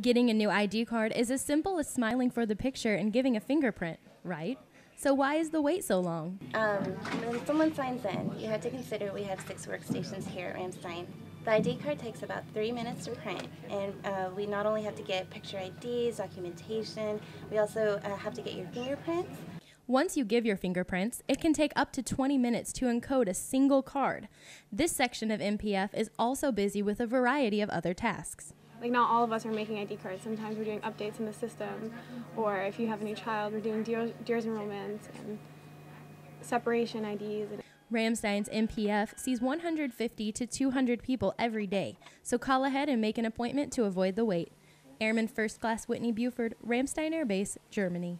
Getting a new ID card is as simple as smiling for the picture and giving a fingerprint, right? So why is the wait so long? Um, when someone signs in, you have to consider we have six workstations here at Ramstein. The ID card takes about three minutes to print, and uh, we not only have to get picture IDs, documentation, we also uh, have to get your fingerprints. Once you give your fingerprints, it can take up to 20 minutes to encode a single card. This section of MPF is also busy with a variety of other tasks. Like not all of us are making ID cards. Sometimes we're doing updates in the system, or if you have a new child, we're doing DEERS enrollments and separation IDs. Ramstein's MPF sees 150 to 200 people every day, so call ahead and make an appointment to avoid the wait. Airman First Class Whitney Buford, Ramstein Air Base, Germany.